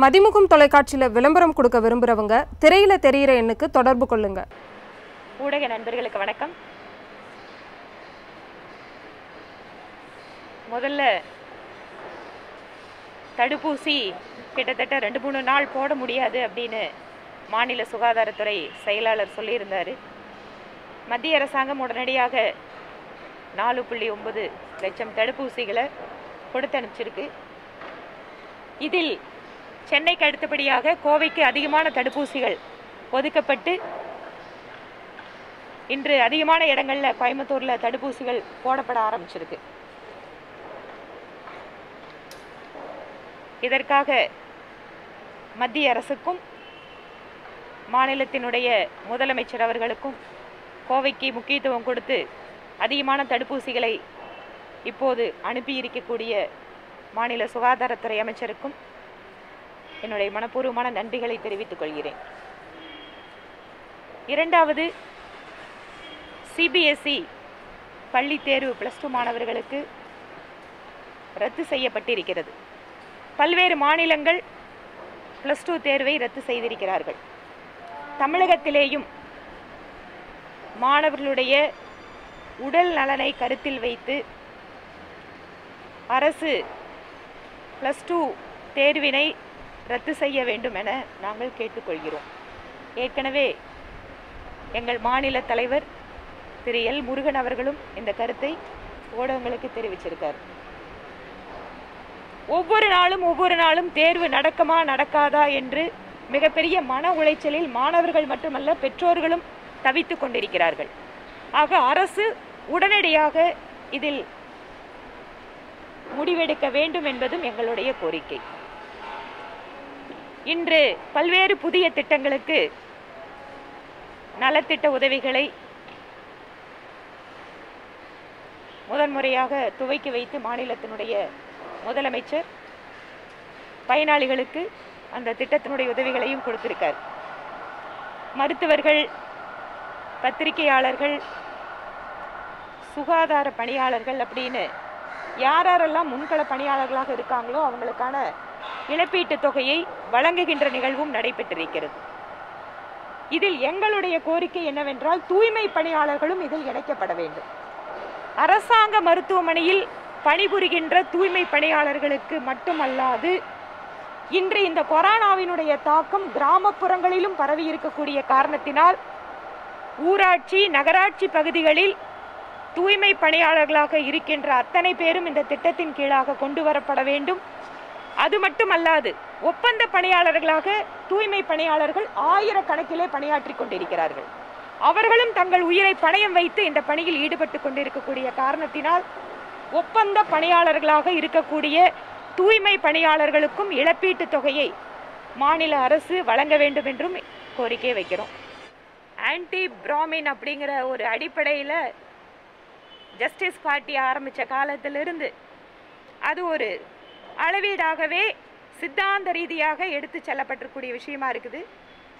மதிமுகம் தொலைக்காட்சியில் விளம்பரம் கொடுக்க விரும்புகிறவங்க திரையில தெரிகிற எண்ணுக்கு தொடர்பு கொள்ளுங்க. ஊடக நண்பர்களுக்கு வணக்கம். முதல்ல தடுப்பூசி கிட்டத்தட்ட ரெண்டு மூணு நாள் போட முடியாது அப்படின்னு மாநில சுகாதாரத்துறை செயலாளர் சொல்லியிருந்தார். மத்திய அரசாங்கம் உடனடியாக நாலு புள்ளி ஒன்பது லட்சம் தடுப்பூசிகளை கொடுத்து அனுப்பிச்சிருக்கு இதில் சென்னைக்கு அடுத்தபடியாக கோவைக்கு அதிகமான தடுப்பூசிகள் ஒதுக்கப்பட்டு இன்று அதிகமான இடங்களில் கோயம்புத்தூரில் தடுப்பூசிகள் போடப்பட ஆரம்பிச்சிருக்கு. இதற்காக மத்திய அரசுக்கும் மாநிலத்தினுடைய முதலமைச்சர் அவர்களுக்கும் கோவைக்கு முக்கியத்துவம் கொடுத்து அதிகமான தடுப்பூசிகளை இப்போது அனுப்பியிருக்கக்கூடிய மாநில சுகாதாரத்துறை அமைச்சருக்கும் என்னுடைய மனப்பூர்வமான நன்றிகளை தெரிவித்துக் கொள்கிறேன். இரண்டாவது சிபிஎஸ்இ பள்ளி தேர்வு ப்ளஸ் டூ மாணவர்களுக்கு ரத்து செய்யப்பட்டிருக்கிறது. பல்வேறு மாநிலங்கள் ப்ளஸ் டூ தேர்வை ரத்து செய்திருக்கிறார்கள். தமிழகத்திலேயும் மாணவர்களுடைய உடல் நலனை கருத்தில் வைத்து அரசு ப்ளஸ் டூ தேர்வினை ரத்து செய்ய வேண்டும் என நாங்கள் கேட்டுக்கொள்கிறோம். ஏற்கனவே எங்கள் மாநில தலைவர் திரு எல். முருகன் அவர்களும் இந்த கருத்தை ஊடகங்களுக்கு தெரிவிச்சிருக்கார். ஒவ்வொரு நாளும் ஒவ்வொரு நாளும் தேர்வு நடக்குமா நடக்காதா என்று மிகப்பெரிய மன உளைச்சலில் மாணவர்கள் மட்டுமல்ல பெற்றோர்களும் தவித்துக் கொண்டிருக்கிறார்கள். ஆக அரசு உடனடியாக இதில் முடிவெடுக்க வேண்டும் என்பதும் எங்களுடைய கோரிக்கை. இன்று பல்வேறு புதிய திட்டங்களுக்கு நலத்திட்ட உதவிகளை முதன்முறையாக துவக்கி வைத்து மாநிலத்தினுடைய முதலமைச்சர் பயனாளிகளுக்கு அந்த திட்டத்தினுடைய உதவிகளையும் கொடுத்திருக்கார். மருத்துவர்கள் பத்திரிகையாளர்கள் சுகாதார பணியாளர்கள் அப்படின்னு யார் யாரெல்லாம் முன்கள பணியாளர்களாக இருக்காங்களோ அவங்களுக்கான இழப்பீட்டுத் தொகையை வழங்குகின்ற நிகழ்வும் நடைபெற்றிருக்கிறது. இதில் எங்களுடைய கோரிக்கை என்னவென்றால் தூய்மை பணியாளர்களும் இதில் இணைக்கப்பட வேண்டும். அரசாங்க மருத்துவமனையில் பணிபுரிகின்ற தூய்மை பணியாளர்களுக்கு மட்டுமல்லாது இன்று இந்த கொரோனாவினுடைய தாக்கம் கிராமப்புறங்களிலும் பரவி இருக்கக்கூடிய காரணத்தினால் ஊராட்சி நகராட்சி பகுதிகளில் தூய்மை பணியாளர்களாக இருக்கின்ற அத்தனை பேரும் இந்த திட்டத்தின் கீழாக கொண்டு வரப்பட வேண்டும். அது மட்டுமல்லாது ஒப்பந்த பணியாளர்களாக தூய்மை பணியாளர்கள் ஆயிரக்கணக்கிலே பணியாற்றி கொண்டிருக்கிறார்கள். அவர்களும் தங்கள் உயிரை பணயம் வைத்து இந்த பணியில் ஈடுபட்டு கொண்டிருக்கக்கூடிய காரணத்தினால் ஒப்பந்த பணியாளர்களாக இருக்கக்கூடிய தூய்மை பணியாளர்களுக்கும் இழப்பீட்டுத் தொகையை மாநில அரசு வழங்க வேண்டும் என்றும் கோரிக்கை வைக்கிறோம். ஆன்டி பிராமின் அப்படிங்கிற ஒரு அடிப்படையில் ஜஸ்டிஸ் பார்ட்டி ஆரம்பித்த காலத்திலிருந்து அது ஒரு அளவீடாகவே சித்தாந்த ரீதியாக எடுத்து செல்லப்பட்டிருக்கூடிய விஷயமா இருக்குது.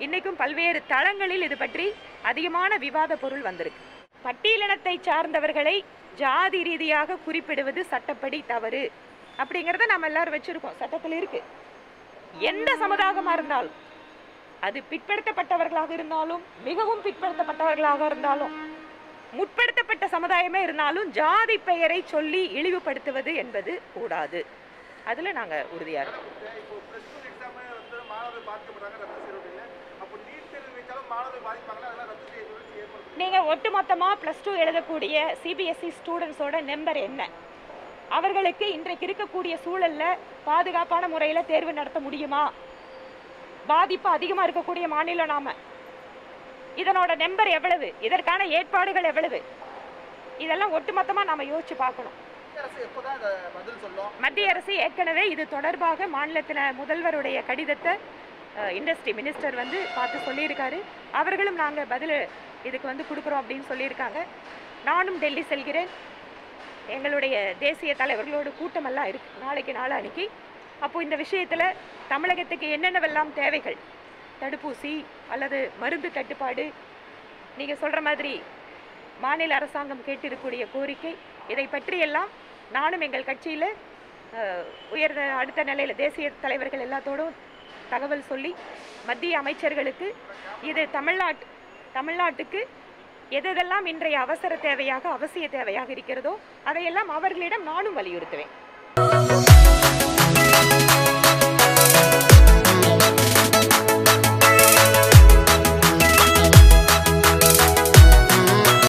இன்றைக்கும் பல்வேறு தளங்களில் இது பற்றி அதிகமான விவாத பொருள் வந்திருக்கு. பட்டியலினத்தை சார்ந்தவர்களை ஜாதி ரீதியாக குறிப்பிடுவது சட்டப்படி தவறு அப்படிங்கிறத நம்ம எல்லாரும் வச்சிருக்கோம். சட்டத்தில் இருக்குது எந்த சமுதாயமாக இருந்தாலும் அது பிற்படுத்தப்பட்டவர்களாக இருந்தாலும் மிகவும் பிற்படுத்தப்பட்டவர்களாக இருந்தாலும் முற்படுத்தப்பட்ட சமுதாயமே இருந்தாலும் ஜாதி பெயரை சொல்லி இழிவுபடுத்துவது என்பது கூடாது. அதுல நாங்க உறுதியா இருக்கோம். இப்போ ப்ளஸ் டூ எக்ஸாமே வந்து மாணவர்கள் பாதிக்கப்படுறாங்க ரத்து செய்யறதில்ல அப்போ நீட் தேர்வு வைத்தாலும் மாணவர்கள் பாதிப்பாங்களா? அதெல்லாம் ரத்து செய்ய சொல்லி ஏற்படுத்தும் நீங்க ஒட்டுமொத்தமா ப்ளஸ் டூ எழுதக்கூடிய சிபிஎஸ்இ ஸ்டூடெண்ட்ஸோட நம்பர் என்ன? அவர்களுக்கு இன்றைக்கு இருக்கக்கூடிய சூழல்ல பாதுகாப்பான முறையில தேர்வு நடத்த முடியுமா? பாதிப்பு அதிகமா இருக்கக்கூடிய மாநிலம் நாம. இதனோட நம்பர் எவ்வளவு? இதற்கான ஏற்பாடுகள் எவ்வளவு? இதெல்லாம் ஒட்டுமொத்தமா நாம யோசிச்சு பார்க்கணும். மத்திய அரசு ஏற்கனவே இது தொடர்பாக மாநிலத்தின முதல்வருடைய கடிதத்தை இண்டஸ்ட்ரி மினிஸ்டர் வந்து பார்த்து சொல்லியிருக்காரு. அவர்களும் நாங்கள் பதில் இதுக்கு வந்து கொடுக்குறோம் அப்படின்னு சொல்லியிருக்காங்க. நானும் டெல்லி செல்கிறேன். எங்களுடைய தேசிய தலைவர்களோட கூட்டமெல்லாம் இருக்கு நாளைக்கு நாளான்னைக்கு அப்போது இந்த விஷயத்தில் தமிழகத்துக்கு என்னென்னவெல்லாம் தேவைகள்? தடுப்பூசி அல்லது மருந்து தட்டுப்பாடு நீங்கள் சொல்கிற மாதிரி மாநில அரசாங்கம் கேட்டிருக்கக்கூடிய கோரிக்கை இதை பற்றியெல்லாம் நானும் எங்கள் கட்சியில் உயர்ந்த அடுத்த நிலையில் தேசிய தலைவர்கள் எல்லாத்தோடும் தகவல் சொல்லி மத்திய அமைச்சர்களுக்கு இது தமிழ்நாட்டு தமிழ்நாட்டுக்கு எதெல்லாம் இன்றைய அவசர தேவையாக அவசிய தேவையாக இருக்கிறதோ அதையெல்லாம் அவர்களிடம் நானும் வலியுறுத்துவேன்.